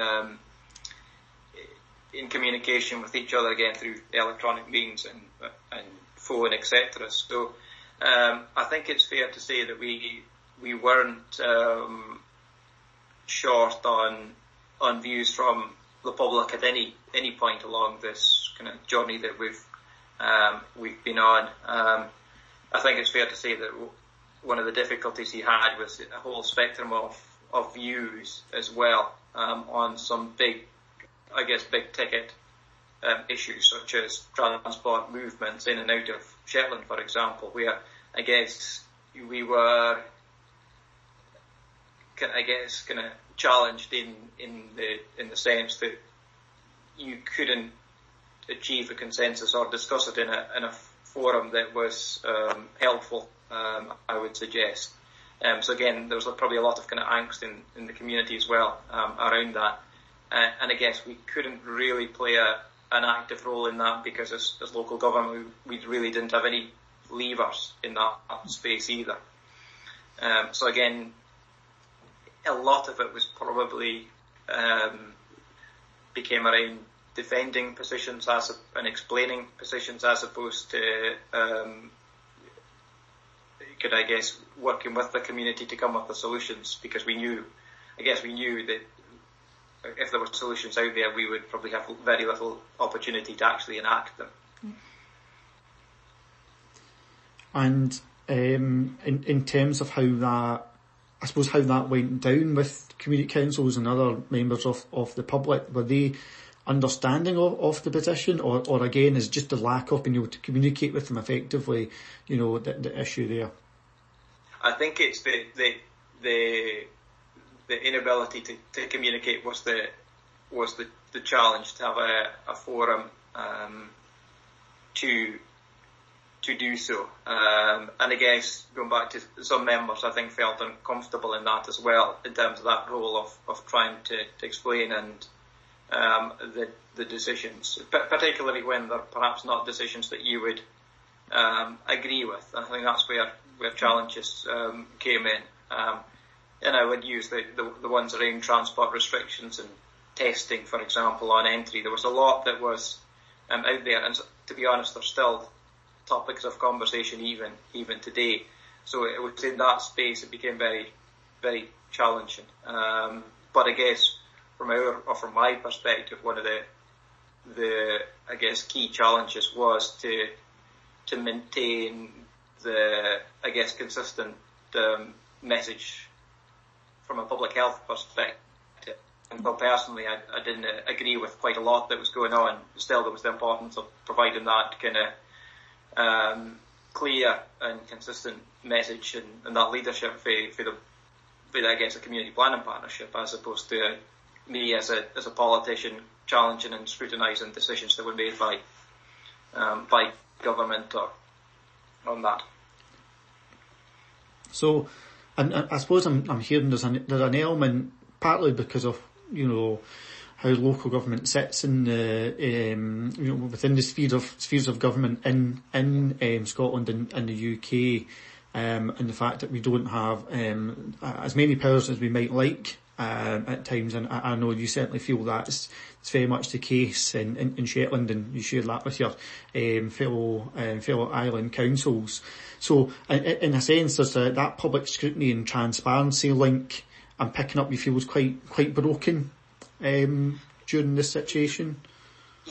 um, in communication with each other again through electronic means and, and phone, etc. So um, I think it's fair to say that we we weren't um, short on on views from the public at any any point along this kind of journey that we've um, we've been on. Um, I think it's fair to say that one of the difficulties he had was a whole spectrum of of views as well um, on some big, I guess, big ticket um, issues such as transport movements in and out of Shetland, for example, where I guess we were, I guess, kind of challenged in in the in the sense that you couldn't achieve a consensus or discuss it in a in a forum that was um, helpful. Um, I would suggest. Um, so again, there was probably a lot of kind of angst in, in the community as well um, around that. Uh, and I guess we couldn't really play a, an active role in that because as, as local government, we, we really didn't have any levers in that space either. Um, so again, a lot of it was probably um, became around defending positions as and explaining positions as opposed to um, could I guess working with the community to come up with solutions because we knew I guess we knew that if there were solutions out there we would probably have very little opportunity to actually enact them. And um, in in terms of how that I suppose how that went down with community councils and other members of, of the public, were they understanding of, of the petition or, or again is just the lack of being able to communicate with them effectively, you know, the, the issue there? I think it's the, the, the, the inability to, to communicate was the, was the, the challenge to have a, a forum, um, to to do so. Um, and I guess going back to some members, I think felt uncomfortable in that as well, in terms of that role of, of trying to, to explain and um, the the decisions, particularly when they're perhaps not decisions that you would um, agree with. I think that's where where challenges um, came in. Um, and I would use the, the the ones around transport restrictions and testing, for example, on entry. There was a lot that was um, out there, and to be honest, there's still topics of conversation even even today. So it was in that space it became very very challenging. Um, but I guess from our or from my perspective, one of the the I guess key challenges was to to maintain the I guess consistent um, message from a public health perspective. And well, personally, I, I didn't agree with quite a lot that was going on. Still, there was the importance of providing that kind of um, clear and consistent message and, and that leadership for, for the, for I guess, a community planning partnership as opposed to me as a, as a politician challenging and scrutinising decisions that were made by, um, by government or on that. So, and I suppose I'm, I'm hearing there's an, there's an element, partly because of, you know, how local government sits in the um, you know within the spheres of spheres of government in in um, Scotland and, and the UK, um, and the fact that we don't have um, as many powers as we might like um, at times, and I, I, know you certainly feel that it's, very much the case in, in, in, Shetland, and you share that with your um, fellow um, fellow island councils. So, in, in a sense, there's a, that public scrutiny and transparency link. I'm picking up you feel was quite quite broken um, during this situation?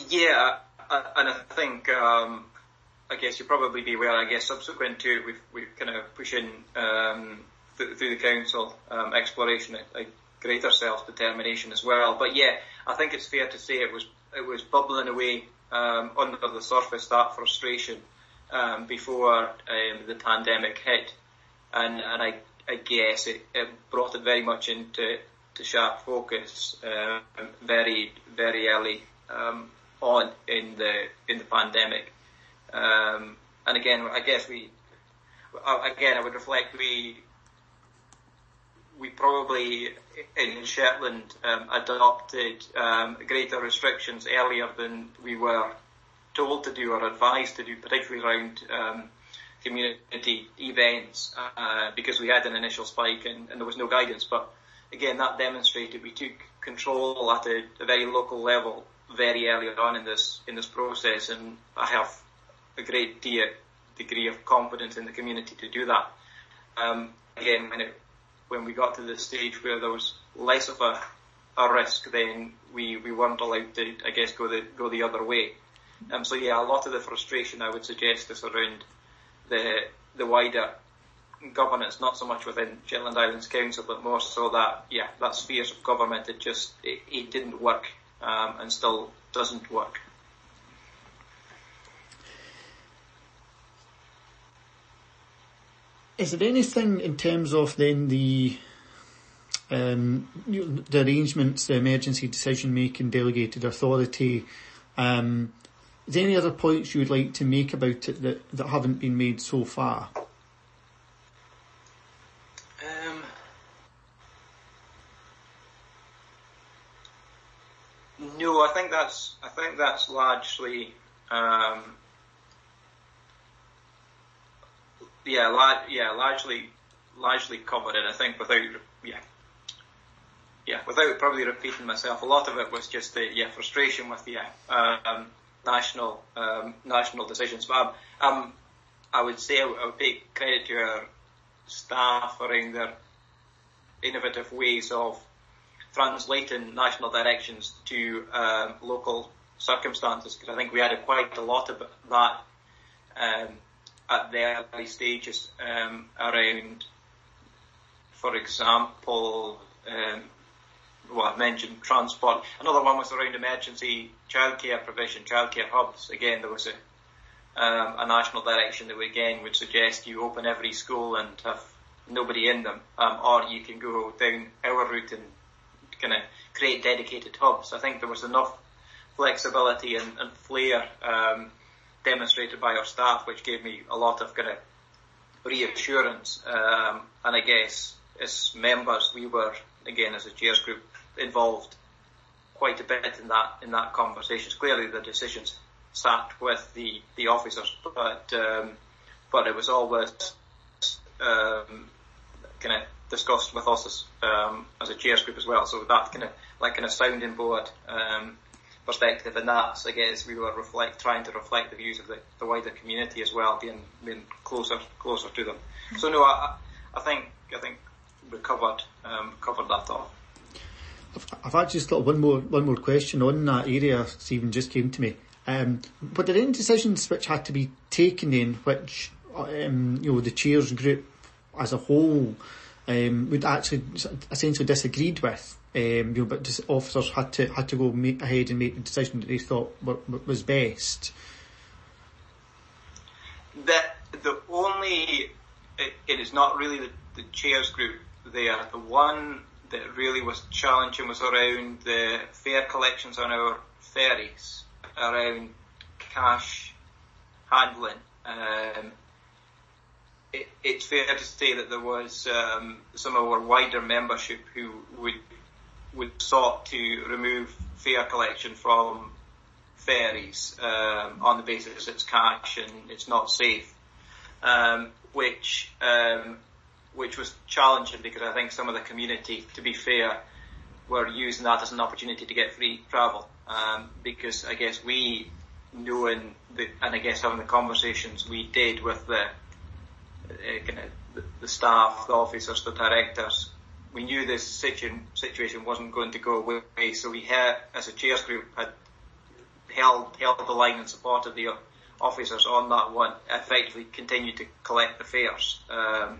Yeah, and I think um, I guess you'll probably be aware. I guess subsequent to it, we've we've kind of pushing um, th- through the council um, exploration a, a greater self determination as well. But yeah, I think it's fair to say it was it was bubbling away um, under the surface that frustration um, before um, the pandemic hit, and and I I guess it, it brought it very much into to sharp focus um, very very early um, on in the in the pandemic. And again, I guess we again I would reflect we we probably in Shetland um, adopted um, greater restrictions earlier than we were told to do or advised to do, particularly around um, community events, uh, because we had an initial spike and, and, there was no guidance. But again, that demonstrated we took control at a, a very local level very early on in this in this process, and I have a great de- degree of confidence in the community to do that. Um, again, when it, when we got to the stage where there was less of a, a risk, then we, we weren't allowed to, I guess, go the go the other way. Um, so yeah, a lot of the frustration I would suggest is around the the wider governance, not so much within Shetland Islands Council, but more so that yeah, that spheres of government it just it, it didn't work um, and still doesn't work. Is there anything in terms of then the um, the arrangements, the emergency decision making, delegated authority? Um, is there any other points you would like to make about it that, that haven't been made so far? Um, no, I think that's I think that's largely um, yeah, la- yeah, largely largely covered it. I think without yeah yeah without probably repeating myself, a lot of it was just the yeah frustration with the um, national um, national decisions. But um, I would say I would, take credit to our staff around their innovative ways of translating national directions to um, local circumstances. Because I think we had quite a lot of that um, at the early stages um, around, for example, um, well, I mentioned transport. Another one was around emergency childcare provision, childcare hubs. Again, there was a um, a national direction that again would suggest you open every school and have nobody in them, um, or you can go down our route and kind of create dedicated hubs. I think there was enough flexibility and, and flair um, demonstrated by our staff, which gave me a lot of kind of reassurance. Um, and I guess as members, we were again as a chairs group involved quite a bit in that in that conversation. Clearly, the decisions sat with the the officers, but um, but it was always um, kind of discussed with us as um, as a chairs group as well. So that kind of like kind of sounding board um, perspective, and that's I guess we were reflect trying to reflect the views of the, the wider community as well, being being closer closer to them. So no, I, I think I think we covered um, covered that off. I've actually just got one more one more question on that area. Stephen just came to me. Um, but there any decisions which had to be taken in which um, you know the chairs group as a whole um, would actually essentially disagreed with? Um, you know, but officers had to had to go make, ahead and make the decision that they thought were, was best. The the only it, it is not really the, the chairs group there. The one that really was challenging was around the fare collections on our ferries, around cash handling. Um, it, it's fair to say that there was um, some of our wider membership who would would sought to remove fare collection from ferries um, on the basis it's cash and it's not safe, um, which um, which was challenging because I think some of the community, to be fair, were using that as an opportunity to get free travel. Um, because I guess we, knowing the, and I guess having the conversations we did with the, the, the staff, the officers, the directors, we knew this situ- situation wasn't going to go away. So we had, as a chairs group, had held held the line in support of the officers on that one. Effectively, continued to collect the fares. Um,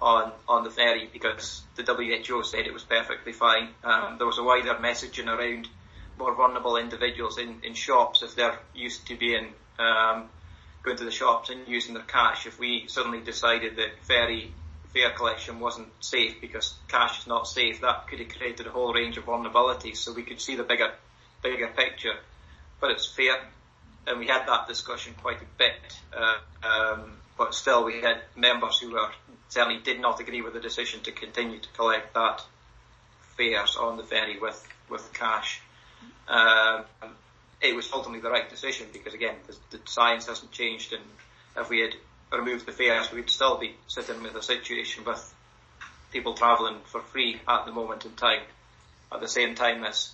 on on the ferry because the WHO said it was perfectly fine. Um, there was a wider messaging around more vulnerable individuals in, in shops if they're used to being um, going to the shops and using their cash. If we suddenly decided that ferry fare collection wasn't safe because cash is not safe, that could have created a whole range of vulnerabilities. So we could see the bigger bigger picture, but it's fair. And we had that discussion quite a bit, uh, um, but still we had members who were certainly did not agree with the decision to continue to collect that fares on the ferry with, with cash. Um, it was ultimately the right decision because again, the, the science hasn't changed and if we had removed the fares, we'd still be sitting with a situation with people travelling for free at the moment in time. at the same time as